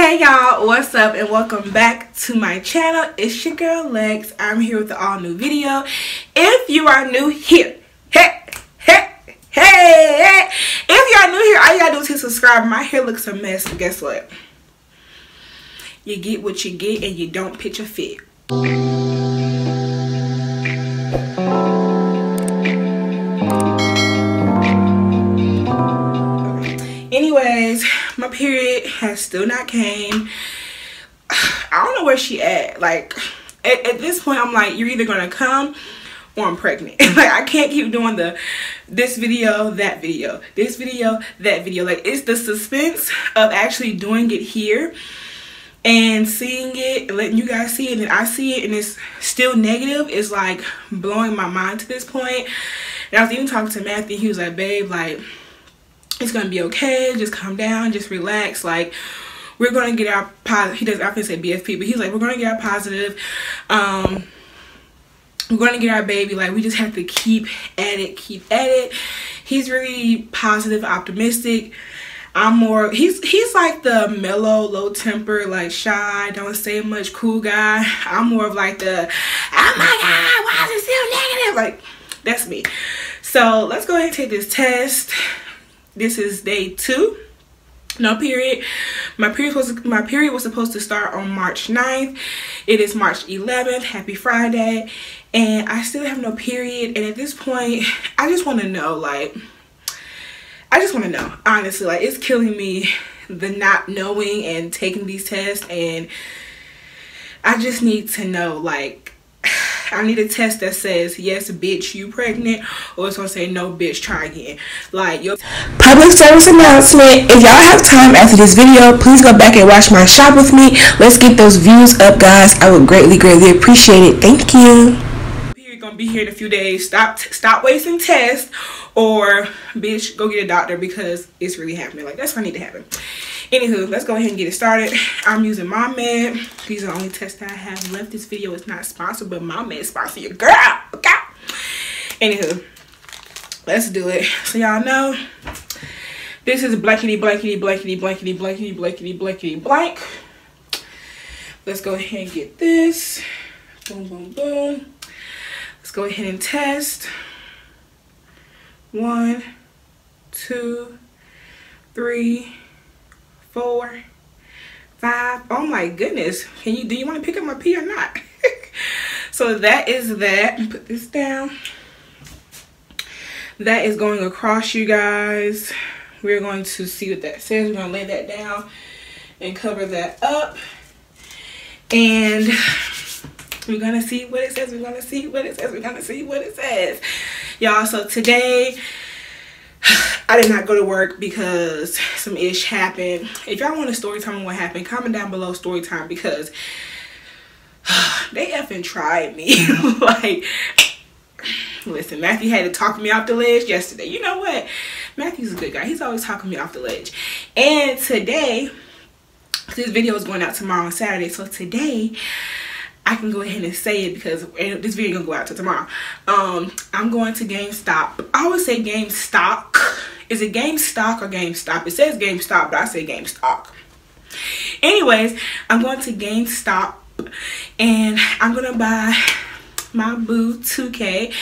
Hey y'all, what's up and welcome back to my channel. It's your girl Lex. I'm here with an all new video. If you are new here, hey, hey, hey, hey. If you are new here, all you gotta do is hit subscribe. My hair looks a mess, but guess what? You get what you get and you don't pitch a fit. Still not came. I don't know where she at. Like at, at this point i'm like you're either gonna come or i'm pregnant. Like i can't keep doing the this video that video this video that video. Like it's the suspense of actually doing it here and seeing it letting you guys see it and i see it and it's still negative. Is like blowing my mind to this point. And i was even talking to matthew. He was like babe like it's gonna be okay. Just calm down. Just relax. Like we're gonna get our positive he does often say bfp but he's like we're gonna get our positive. Um we're gonna get our baby. Like we just have to keep at it keep at it. He's really positive optimistic. I'm more he's he's like the mellow low temper like shy don't say much cool guy. I'm more of like the oh my god why is it still negative? Like that's me. So let's go ahead and take this test this is day two. No period. My period was my period was supposed to start on march 9th it is march 11th happy friday. And i still have no period. And at this point i just want to know like i just want to know honestly like it's killing me the not knowing and taking these tests. And i just need to know like I need a test that says, yes, bitch, you pregnant, or it's gonna say, no, bitch, try again. Like, your public service announcement. If y'all have time after this video, please go back and watch my shop with me. Let's get those views up, guys. I would greatly, greatly appreciate it. Thank you. You're gonna be here in a few days. Stop, stop wasting tests, or bitch, go get a doctor because it's really happening. Like, that's what need to happen. Anywho, let's go ahead and get it started. I'm using MomMed. These are the only tests I have left. This video is not sponsored, but MomMed sponsor your girl. Okay? Anywho, let's do it. So y'all know, this is blankety, blankety, blankety, blankety, blankety, blankety, blankety, blank. Let's go ahead and get this. Boom, boom, boom. Let's go ahead and test. One, two, three, four, five. Oh my goodness. Can you, do you want to pick up my pee or not? so that is that. Put this down. That is going across you guys. We're going to see what that says. We're going to lay that down and cover that up. And we're going to see what it says. We're going to see what it says. We're going to see what it says. Y'all, so today I did not go to work because some ish happened. If y'all want a story time on what happened, comment down below story time because they effing tried me. like, listen, Matthew had to talk me off the ledge yesterday. You know what? Matthew's a good guy. He's always talking me off the ledge. And today, this video is going out tomorrow on Saturday. So today, I can go ahead and say it because this video gonna go out to tomorrow. Um, I'm going to GameStop. I always say GameStop is it GameStop or GameStop? It says GameStop, but I say GameStop. Anyways, I'm going to GameStop and I'm gonna buy my boo 2K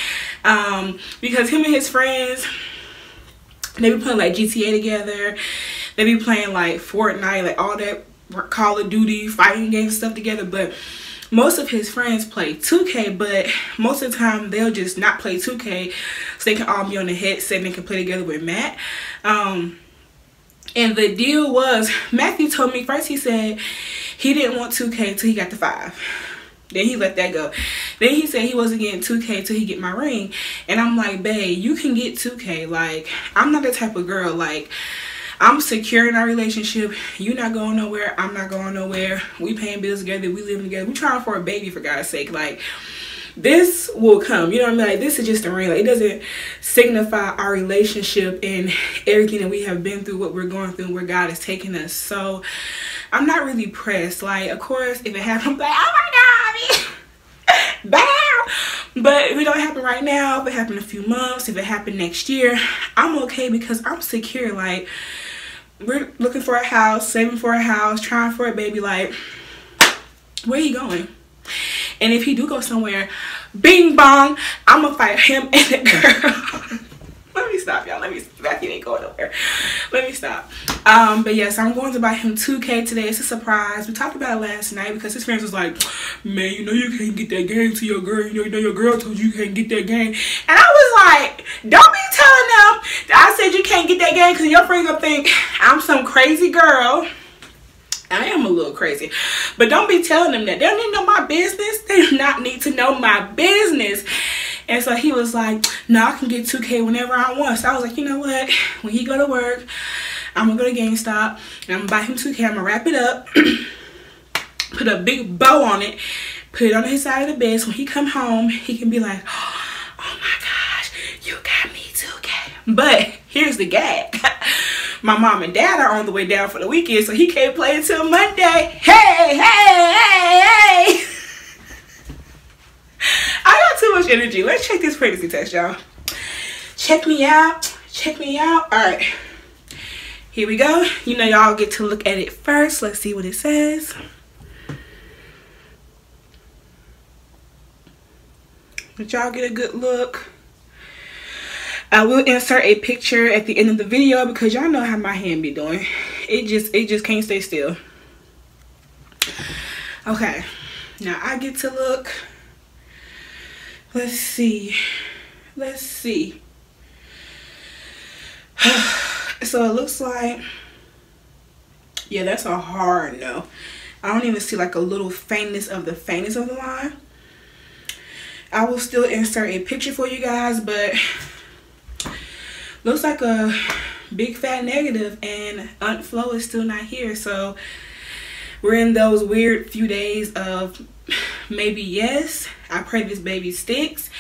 um, because him and his friends they be playing like GTA together. They be playing like Fortnite, like all that Call of Duty fighting game stuff together. But most of his friends play 2K, but most of the time they'll just not play 2K so they can all be on the headset and they can play together with Matt. Um, and the deal was, Matthew told me first he said he didn't want 2K until he got the 5. Then he let that go. Then he said he wasn't getting 2K till he get my ring. And I'm like, babe, you can get 2K. Like, I'm not the type of girl, like, I'm secure in our relationship. You're not going nowhere. I'm not going nowhere. We paying bills together. We living together. We trying for a baby for God's sake. Like this will come. You know what I mean? Like this is just a ring. Like it doesn't signify our relationship and everything that we have been through, what we're going through, where God is taking us. So I'm not really pressed. Like of course, if it happens, like oh my God. Bow. But if it don't happen right now, if it happen a few months, if it happen next year, I'm okay because I'm secure. Like we're looking for a house, saving for a house, trying for a baby. Like, where he going? And if he do go somewhere, bing bong, I'm gonna fight him and the girl. Let me stop, y'all. Let me back. He ain't going nowhere. Let me stop. Um, but yes, I'm going to buy him 2K today. It's a surprise. We talked about it last night because his friends was like, man, you know you can't get that game to your girl. You know, you know your girl told you you can't get that game. And I like, don't be telling them that I said you can't get that game because your friends gonna think I'm some crazy girl. I am a little crazy. But don't be telling them that. They don't need to know my business. They do not need to know my business. And so he was like, no, I can get 2K whenever I want. So I was like, you know what? When he go to work, I'm going to go to GameStop. And I'm going to buy him 2K. I'm going to wrap it up. put a big bow on it. Put it on his side of the bed. So when he come home, he can be like, oh But here's the gag. my mom and dad are on the way down for the weekend, so he can't play until Monday. Hey, hey, hey, hey. I got too much energy. Let's check this pregnancy test, y'all. Check me out. Check me out. All right. Here we go. You know y'all get to look at it first. Let's see what it says. Let y'all get a good look. I will insert a picture at the end of the video because y'all know how my hand be doing. It just it just can't stay still. Okay. Now I get to look Let's see. Let's see. so it looks like, yeah, that's a hard no. I don't even see like a little faintness of the faintness of the line. I will still insert a picture for you guys, but looks like a big fat negative and Aunt Flo is still not here. So we're in those weird few days of maybe yes i pray this baby sticks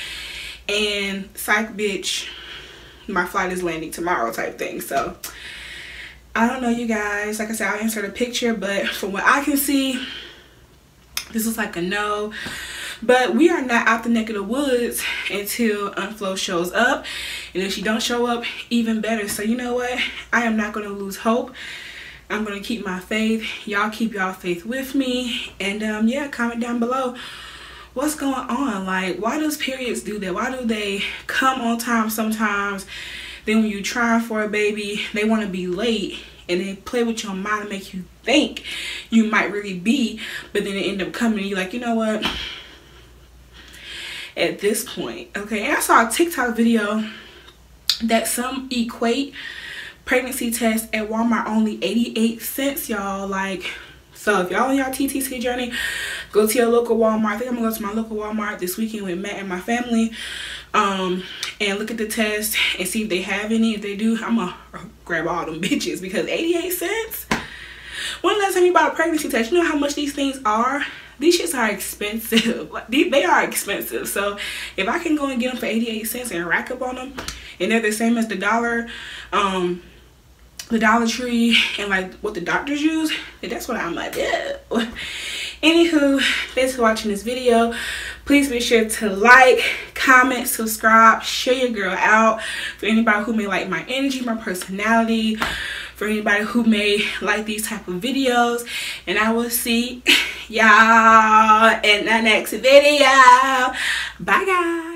and psych bitch my flight is landing tomorrow type thing so i don't know you guys like i said i'll insert a picture but from what i can see this is like a no but we are not out the neck of the woods until Aunt Flo shows up and if she don't show up even better so you know what i am not going to lose hope I'm going to keep my faith. Y'all keep y'all faith with me. And um, yeah, comment down below what's going on. Like, why does periods do that? Why do they come on time sometimes? Then when you try for a baby, they want to be late and they play with your mind and make you think you might really be, but then they end up coming and you're like, you know what? At this point, okay. And I saw a TikTok video that some equate pregnancy test at Walmart only 88 cents, y'all. Like, so if y'all on y'all TTC journey, go to your local Walmart. I think I'm gonna go to my local Walmart this weekend with Matt and my family. Um, and look at the test and see if they have any. If they do, I'm gonna grab all them bitches because 88 cents. The last time you bought a pregnancy test, you know how much these things are? These shits are expensive. they are expensive. So if I can go and get them for 88 cents and rack up on them, and they're the same as the dollar, um, the Dollar Tree and like what the doctors use. That's what I'm like, yeah. Anywho, thanks for watching this video. Please be sure to like, comment, subscribe, share your girl out. For anybody who may like my energy, my personality, for anybody who may like these type of videos. And I will see y'all in the next video. Bye guys.